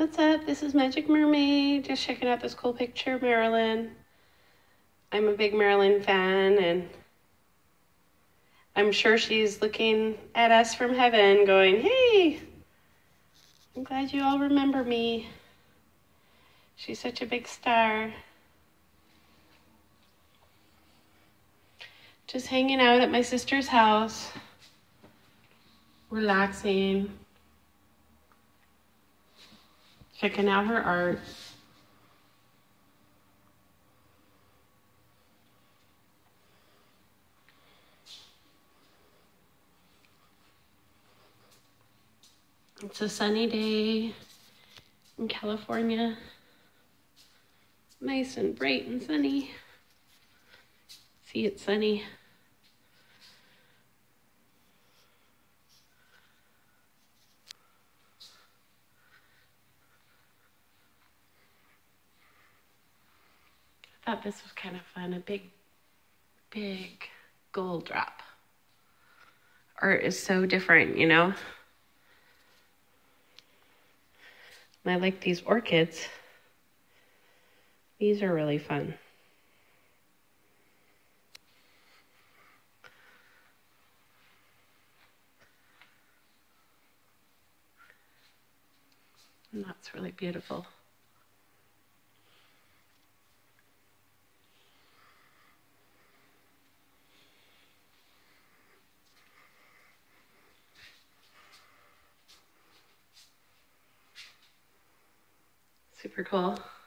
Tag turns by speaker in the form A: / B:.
A: What's up? This is Magic Mermaid. Just checking out this cool picture Marilyn. I'm a big Marilyn fan, and I'm sure she's looking at us from heaven going, Hey, I'm glad you all remember me. She's such a big star. Just hanging out at my sister's house, relaxing, checking out her art. It's a sunny day in California. Nice and bright and sunny. See, it's sunny. Thought this was kind of fun. A big, big gold drop. Art is so different, you know? And I like these orchids. These are really fun. And that's really beautiful. Super cool.